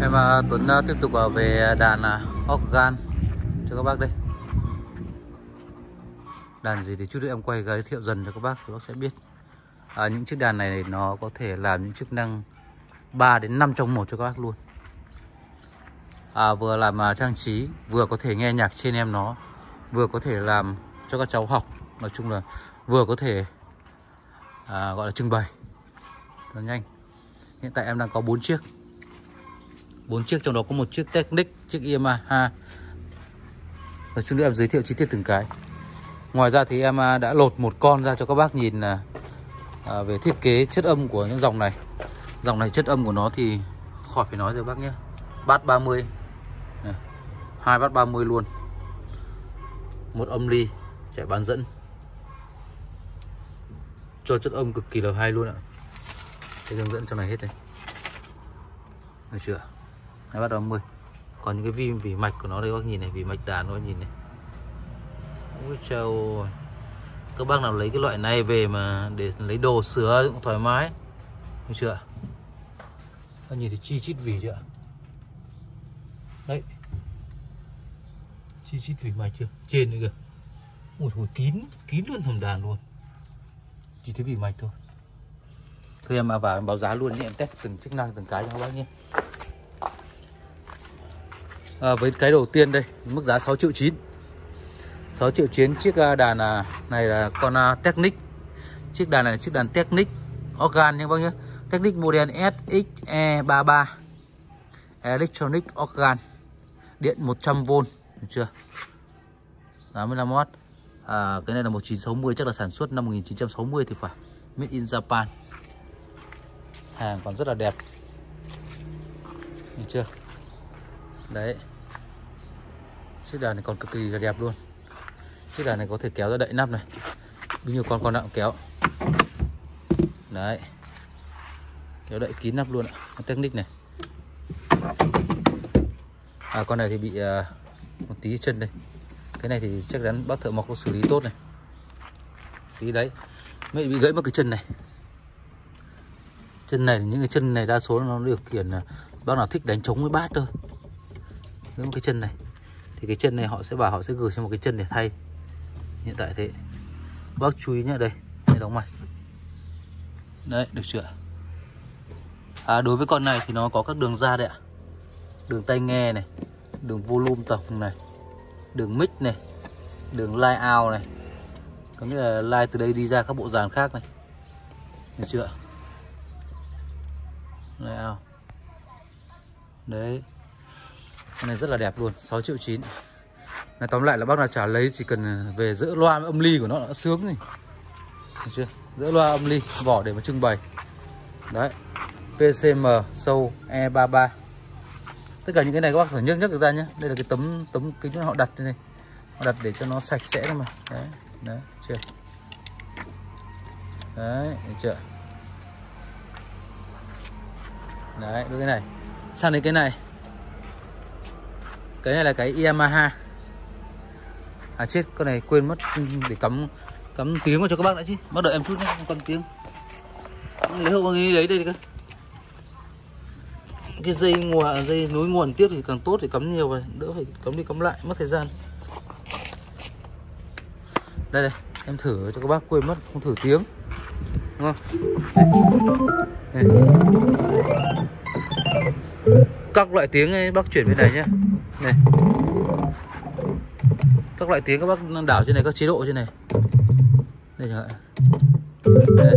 Em uh, Tuấn uh, tiếp tục uh, về đàn uh, organ. Cho các bác đây Đàn gì thì chút nữa em quay giới thiệu dần cho các bác Các bác sẽ biết. À, Những chiếc đàn này nó có thể làm những chức năng 3 đến 5 trong một cho các bác luôn. À, Vừa làm uh, trang trí Vừa có thể nghe nhạc trên em nó Vừa có thể làm cho các cháu học. Nói chung là vừa có thể à, Gọi là trưng bày. Rất nhanh. Hiện tại em đang có 4 chiếc bốn chiếc trong đó có một chiếc Technic chiếc Yamaha rồi chút nữa em giới thiệu chi tiết từng cái. Ngoài ra thì em đã lột một con ra cho các bác nhìn là à, về thiết kế chất âm của những dòng này. Dòng này chất âm của nó thì khỏi phải nói rồi bác nhé. Bát 30 này, hai bát 30 luôn. Một âm ly chạy bán dẫn. Cho chất âm cực kỳ là hay luôn ạ. Cái hướng dẫn trong này hết đây được chưa Đấy bắt đầu 10 Còn những cái vi vỉ mạch của nó đây các bác nhìn này, Vỉ mạch đàn nó nhìn này. Ôi trời ơi. Các bác nào lấy cái loại này về mà Để lấy đồ sửa cũng thoải mái. Được chưa Các nhìn thấy chi chít vỉ chưa Đấy. Chi chít vỉ mạch chưa? Trên nữa kìa. Ui, thôi, kín Kín luôn hầm đàn luôn. Chỉ thấy vỉ mạch thôi. Thôi em vào em báo giá luôn nhé, Em test từng chức năng, từng cái cho các bác nhé à, với cái đầu tiên đây mức giá 6 triệu 9 6 triệu 9 chiếc à, đàn à, này là con à, Technic. Chiếc đàn này là chiếc đàn Technic organ nha bác nhé. Technic model SXE33 Electronic organ. Điện 100V được chưa? 85W à, cái này là 1960 chắc là sản xuất năm 1960 thì phải. Made in Japan. Hàng còn rất là đẹp. Được chưa? Đấy. Chiếc đàn này còn cực kỳ là đẹp luôn. Chiếc đàn này có thể kéo ra đậy nắp này. Bao nhiêu con con nào kéo. Đấy. Kéo đậy kín nắp luôn ạ. Technic này. À con này thì bị uh, một tí chân đây. Cái này thì chắc chắn bác thợ mộc có xử lý tốt này. Tí đấy. Mới bị gãy một cái chân này. Chân này những cái chân này đa số nó điều khiển là bác nào thích đánh trống với bát thôi với một cái chân này. Thì cái chân này họ sẽ bảo họ sẽ gửi cho một cái chân để thay. Hiện tại thế. Bác chú ý nhé đây. Đây đóng mạch đấy được chưa? À, đối với con này thì nó có các đường ra đấy ạ. Đường tai nghe này đường volume tổng này đường mic này đường line out này. Có nghĩa là line từ đây đi ra các bộ dàn khác này. Được chưa? Line out. Đấy con này rất là đẹp luôn 6 triệu 9 này, tóm lại là bác nào trả lấy chỉ cần về giữa loa âm ly của nó đã sướng rồi Được chưa? Giữa loa âm ly, vỏ để mà trưng bày. Đấy PCM sâu E33 Tất cả những cái này các bác phải nhấc nhấc được ra nhé Đây là cái tấm tấm kính họ đặt đây này. Họ đặt để cho nó sạch sẽ thôi mà. Đấy Đấy, chưa? Đấy chưa? Đấy đưa cái này. Sang đến cái này cái này là cái Yamaha. À chết con này quên mất để cắm cắm tiếng vào cho các bác đã chứ. Bác đợi em chút nhé còn tiếng. Lấy hộ đi lấy đây cơ cái dây nguồn à, dây nối nguồn tiếp thì càng tốt thì cắm nhiều rồi đỡ phải cắm đi cắm lại mất thời gian. Đây đây em thử cho các bác quên mất không thử tiếng. Đúng không? Đây. Đây. các loại tiếng ấy, bác chuyển bên này nhé này. Các loại tiếng các bác đảo trên này các chế độ trên này. Đây chẳng hạn. Đây.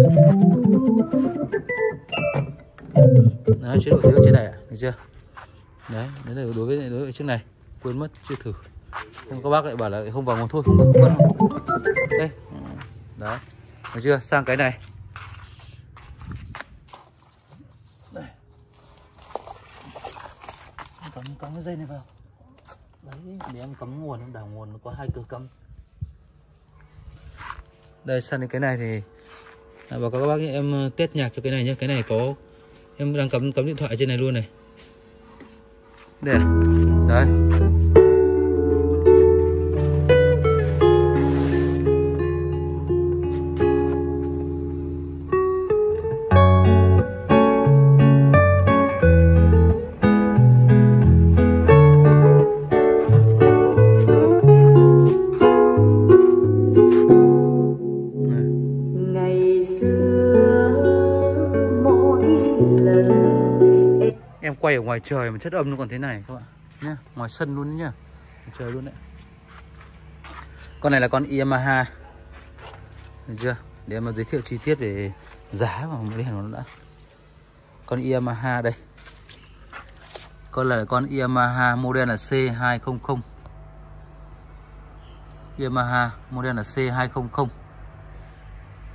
Đấy, chế độ tiếng trên này à? được chưa? Đấy đấy là đối với đối với chiếc này. Quên mất chưa thử. Nhưng các bác lại bảo là không vào nguồn thôi không được không cần đây. Đấy. Được chưa? Sang cái này. Cắm cắm cái dây này vào đấy. Để em cắm nguồn đảo nguồn nó có hai cửa cắm đây sang đến cái này thì à, báo các bác nhé. Em ờ, test nhạc cho cái này nhé. Cái này có em đang cắm cắm điện thoại trên này luôn này. Đây đấy. Quay ở ngoài trời mà chất âm nó còn thế này các bạn. Nhá, ngoài sân luôn nhá. Ngoài trời luôn đấy. Con này là con Yamaha. Được chưa? Để em giới thiệu chi tiết về giá và một đèn nó đã. Con Yamaha đây. Con là con Yamaha model là C200 Yamaha model là C200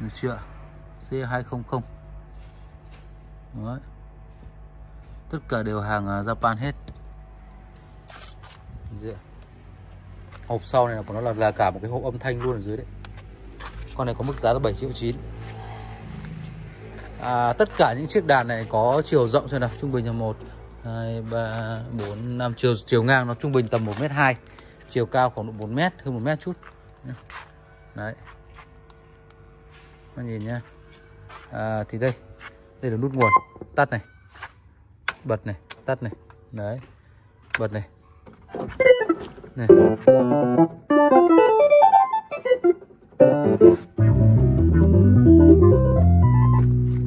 được chưa? C200 Đấy tất cả đều hàng à, Japan hết. Dựa. hộp sau này là của nó là, là cả một cái hộp âm thanh luôn ở dưới đấy. Con này có mức giá là 7 triệu 9 à, tất cả những chiếc đàn này có chiều rộng xem nào trung bình là 1 2 3 4 5 chiều chiều ngang nó trung bình tầm 1m2 chiều cao khoảng độ 4m hơn 1 mét chút. Đấy. Các nhìn nhá. À, thì đây đây là nút nguồn tắt này bật này, tắt này. Đấy. Bật này. Này.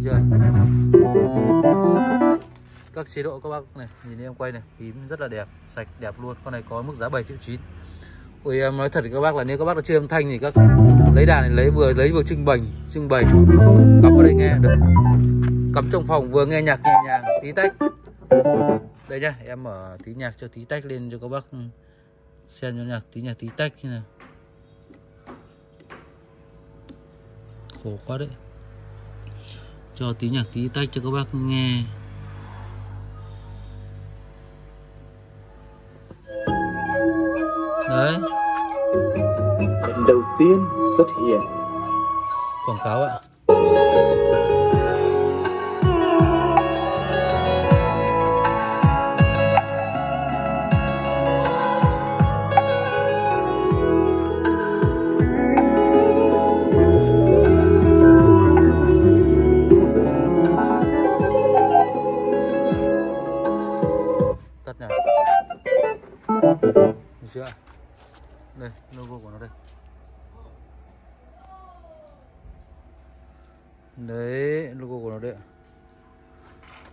Chưa? Các chế độ các bác này, nhìn em quay này, phím rất là đẹp, sạch, đẹp luôn. Con này có mức giá 7 triệu chín. Ôi, em nói thật thì các bác là nếu các bác đã chơi âm thanh thì các lấy đàn này, lấy vừa lấy vừa trưng bày trưng bày. Cắm vào đây nghe, được. Cắm trong phòng, vừa nghe nhạc nhẹ nhàng, tí tách đây nhá em mở tí nhạc cho tí tách lên cho các bác xem cho nhạc tí nhạc tí tách như nào. Khổ quá đấy. Cho tí nhạc tí tách cho các bác nghe. Đấy. Lần đầu tiên xuất hiện. Quảng cáo ạ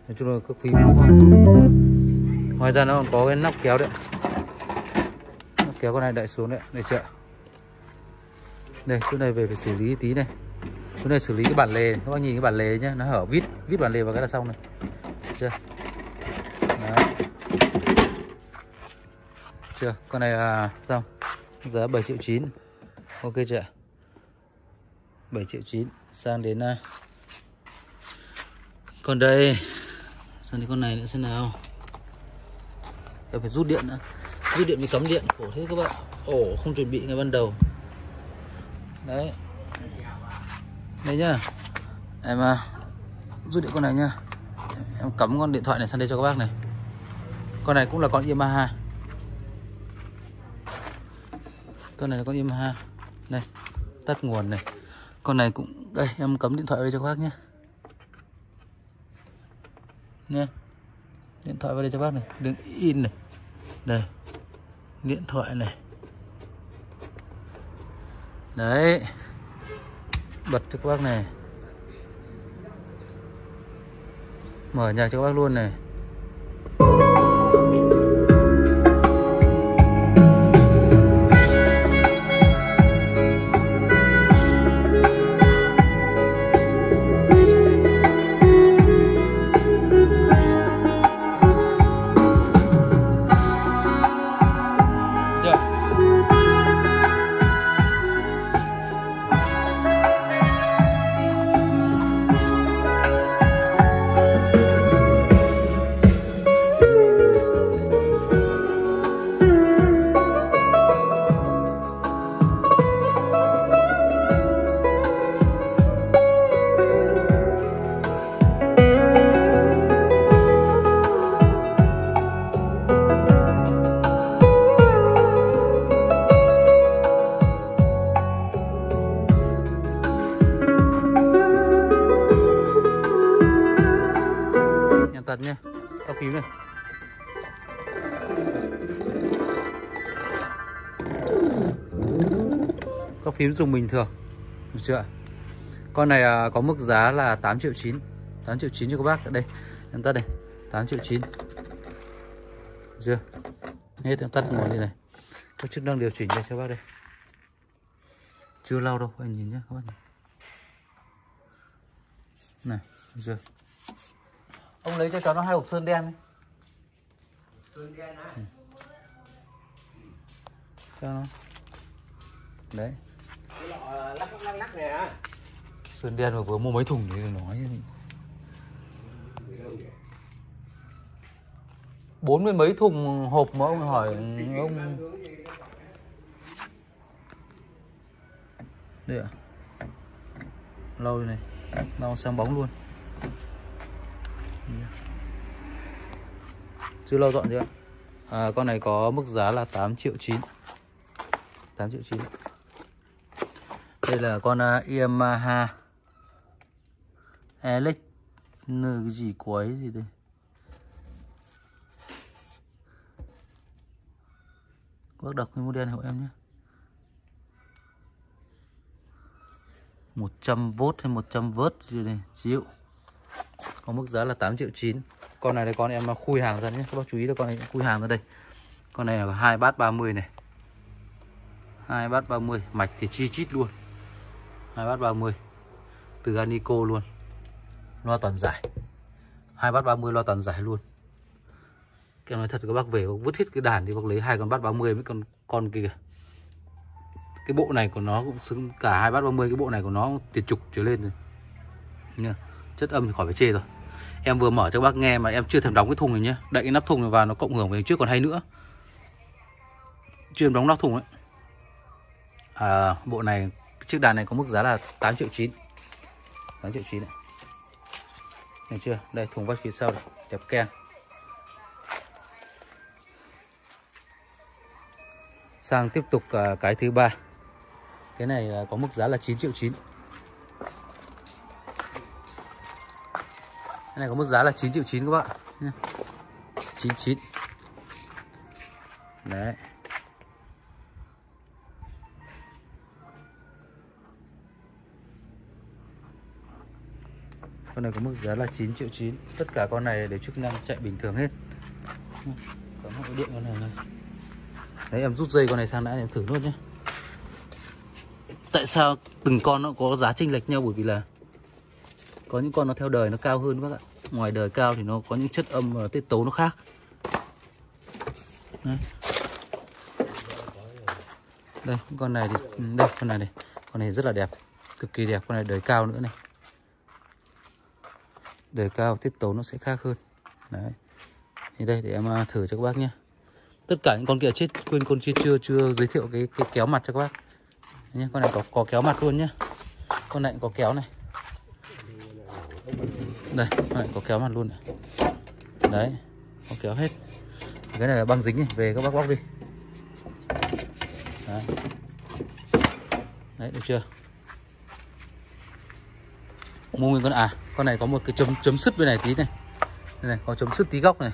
nói chung là các phí đúng không ngoài ra nó còn có cái nắp kéo đấy. Nắp kéo con này đậy xuống đấy. Để chợ đây chỗ này về phải xử lý tí này. Chỗ này xử lý cái bản lề. Các bác nhìn cái bản lề nhá nó hở vít vít bản lề vào cái là xong này. Được chưa? Đấy. Chưa? Con này à, xong. Giá 7 triệu 9 ok chưa 7 triệu 9 sang đến à, còn đây sang đến con này nữa xem nào. Em phải rút điện nữa rút điện mới cắm điện khổ thế các bạn. Ổ không chuẩn bị ngay ban đầu. Đấy. Đây nhá. Em à, rút điện con này nhá. Em cắm con điện thoại này sang đây cho các bác này. Con này cũng là con Yamaha. Con này là con Yamaha. Đây tắt nguồn này. Con này cũng đây em cắm điện thoại đây cho các bác nhé nha. Điện thoại vào đây cho bác này. Đừng in này. Đây. Điện thoại này. Đấy. Bật cho các bác này. Mở nhạc cho các bác luôn này. Phím dùng bình thường. Được chưa? Con này à, có mức giá là 8 triệu 9 8 triệu 9 cho các bác. Đây Em tắt đây. 8 triệu 9 chưa? Hết em tắt nguồn đi này. Có chức năng điều chỉnh đây cho bác đây. Chưa lau đâu anh nhìn nhé các bác nhìn. Này được chưa? Ông lấy cho cháu nó hai hộp sơn đen đi. Sơn đen á. cho nó. Đấy lắc lắc lắc này á. sơn đen mà vừa mua mấy thùng thì nói bốn mươi mấy thùng hộp mà ông hỏi ông đây ạ. Lâu rồi này. Lau sáng bóng luôn. Chưa lau dọn chưa? À, con này có mức giá là 8 triệu 9 8 triệu 9 đây là con uh, Yamaha Alex N cái gì quấy gì đây? Bác đọc cái model hộ em nhé. 100V hay 100V gì đây? Chịu. Có mức giá là 8 triệu 9 Con này là con em à, khui hàng ra nhé. Các bác chú ý là con này khui hàng ra đây. Con này là hai bát 30 này. Hai bát 30 Mạch thì chi chít luôn hai bát 30 Từ Anico luôn Loa toàn giải hai bát 30 loa toàn giải luôn Em nói thật các bác về bác vứt hết cái đàn đi bác lấy hai con bát 30 với con con kia. Cái bộ này của nó cũng xứng cả hai bát 30 cái bộ này của nó tiền chục trở lên rồi. Nha. Chất âm thì khỏi phải chê rồi. Em vừa mở cho các bác nghe mà em chưa thèm đóng cái thùng này nhá. Đậy cái nắp thùng này vào nó cộng hưởng với trước còn hay nữa. Chưa đóng nắp thùng ấy. À, bộ này chiếc đàn này có mức giá là 8 triệu 9. 8 triệu 9 này. Nhìn chưa? Đây thùng vách phía sau này, đẹp ken. Sang tiếp tục à, cái thứ ba à, Cái này có mức giá là 9 triệu 9 Cái này có mức giá là 9 triệu 9 các bạn 99 Đấy Con này có mức giá là 9 triệu 9 Tất cả con này đều chức năng chạy bình thường hết. Có một điện con này này. Đấy, em rút dây con này sang đã, em thử luôn nhé. Tại sao từng con nó có giá chênh lệch nhau? Bởi vì là Có những con nó theo đời nó cao hơn các bạn Ngoài đời cao thì nó có những chất âm và tiết tấu nó khác. Đấy. Đây, con này thì đây, con này này. Con này rất là đẹp. Cực kỳ đẹp. Con này đời cao nữa này đề cao tiết tấu nó sẽ khác hơn. Đấy. Thì đây để em à, thử cho các bác nhé. Tất cả những con kia chết quên con kia chưa chưa giới thiệu cái cái kéo mặt cho các bác. Nhé con này có có kéo mặt luôn nhá con này cũng có kéo này. Đây con này có kéo mặt luôn này. Đấy có kéo hết. Cái này là băng dính này về các bác bóc đi. Đấy, đấy được chưa? Mua nguyên con à con này có một cái chấm chấm sứt bên này tí này. Đây này có chấm sứt tí góc này.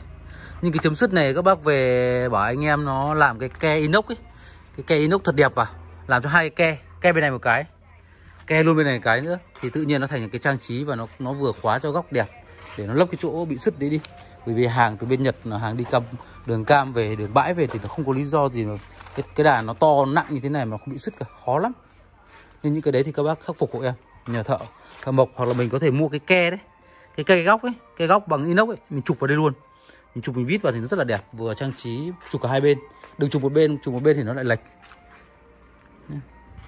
Nhưng cái chấm sứt này các bác về bảo anh em nó làm cái ke inox ấy. Cái ke inox thật đẹp vào làm cho hai cái ke ke bên này một cái ke luôn bên này một cái nữa. Thì tự nhiên nó thành cái trang trí và nó nó vừa khóa cho góc đẹp. Để nó lấp cái chỗ bị sứt đấy đi. Bởi vì hàng từ bên Nhật là hàng đi cầm đường cam về đường bãi về thì nó không có lý do gì mà cái, cái đàn nó to nặng như thế này mà không bị sứt cả. Khó lắm. Nhưng những cái đấy thì các bác khắc phục hộ em nhờ thợ thợ mộc, hoặc là mình có thể mua cái ke đấy, cái cây góc ấy cây góc bằng inox ấy, mình chụp vào đây luôn. Mình chụp, mình vít vào thì nó rất là đẹp, vừa trang trí, chụp cả hai bên. Đừng chụp một bên, chụp một bên thì nó lại lệch.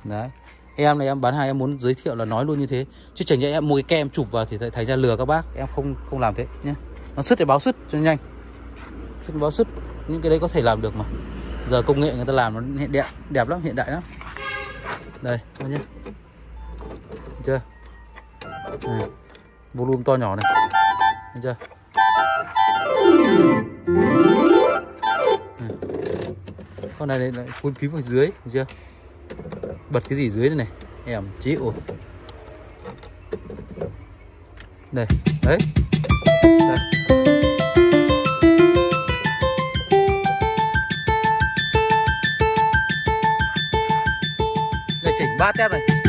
Đấy. Em này em bán hàng, em muốn giới thiệu là nói luôn như thế. Chứ chẳng nhẽ em mua cái kem chụp vào thì thấy ra lừa các bác, em không không làm thế nhé nó sứt để báo sứt cho nhanh. Sứt, báo sứt, những cái đấy có thể làm được mà. Giờ công nghệ người ta làm nó hiện đẹp đẹp lắm, hiện đại lắm. Đây các nhé chưa? Này. volume to nhỏ này. Thấy chưa? Con này lại phun phím ở dưới thấy chưa? Bật cái gì dưới này, này? Em chịu đây đấy. Đây. đây chỉnh ba tép này.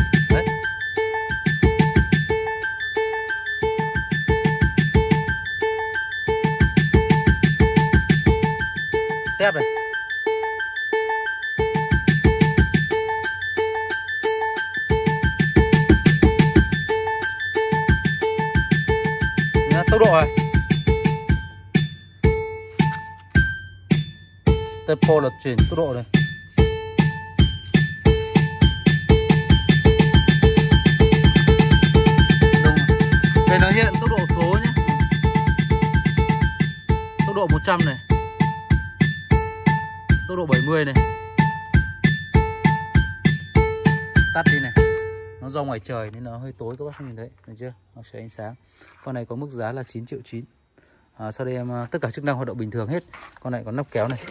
Đấy này. Nhá, tốc độ này. Tempo là chuyển tốc độ này. Đây nó hiện tốc độ số nhé tốc độ 100 này tốc độ 70 này. Tắt đi này. Nó do ngoài trời nên nó hơi tối các bác không nhìn thấy được chưa? Nó sẽ ánh sáng. Con này có mức giá là 9 triệu 9 à, sau đây em à, tất cả chức năng hoạt động bình thường hết. Con này có nắp kéo này.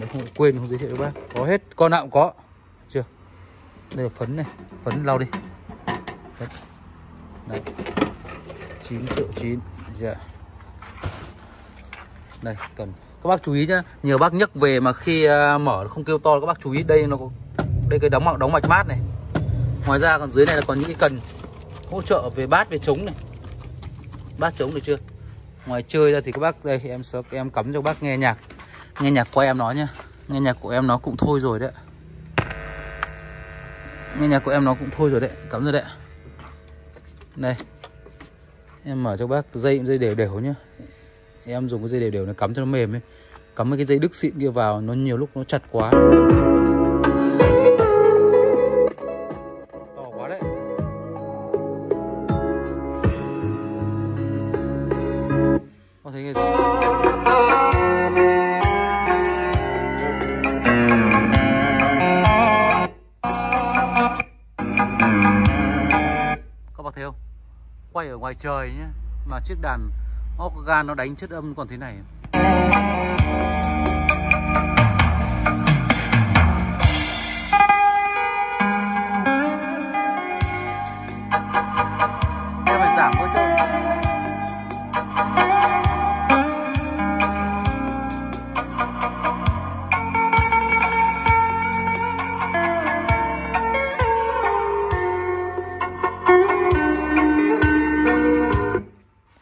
Đấy, không quên không giới thiệu các bác. Có hết con nào cũng có. Được chưa? Đây là phấn này. Phấn lau đi. Đấy. Đấy. 9 triệu 9 dạ. Đây cần các bác chú ý nhá nhiều bác nhấc về mà khi uh, mở không kêu to các bác chú ý đây nó có đây cái đóng mạch đóng mạch mát này. Ngoài ra còn dưới này là còn những cái cần hỗ trợ về bát về trống này. Bát trống được chưa? Ngoài chơi ra thì các bác đây em sẽ em cắm cho các bác nghe nhạc. Nghe nhạc của em nó nhá. Nghe nhạc của em nó cũng thôi rồi đấy nghe nhạc của em nó cũng thôi rồi đấy cắm rồi đấy đây. Em mở cho bác dây dây đều đều nhá em dùng cái dây đều đều nó cắm cho nó mềm ấy. Cắm mấy cái dây đức xịn kia vào, nó nhiều lúc nó chặt quá. To quá đấy. Có thấy cái các bác thấy không? Quay ở ngoài trời nhé, mà chiếc đàn organ nó đánh chất âm còn thế này. Em phải giảm bớt chứ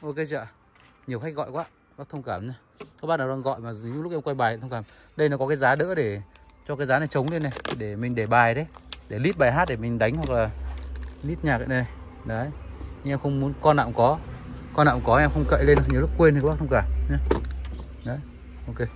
ok chưa nhiều khách gọi quá bác thông cảm nhé các bạn nào đang gọi mà những lúc em quay bài thông cảm, đây nó có cái giá đỡ để cho cái giá này trống lên này, để mình để bài đấy, để lít bài hát để mình đánh hoặc là lít nhạc đây này. Đấy, nhưng em không muốn, con nào cũng có, con nào cũng có, em không cậy lên, nhiều lúc quên thì các bác thông cảm nhé đấy, ok.